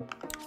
you